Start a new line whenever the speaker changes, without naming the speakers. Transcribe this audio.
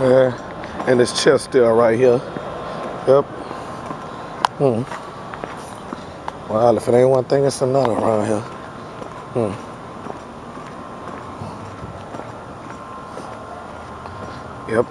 Yeah. And his chest still right here. Yep. Hmm. Well, if it ain't one thing, it's another around here. Hmm. Yep.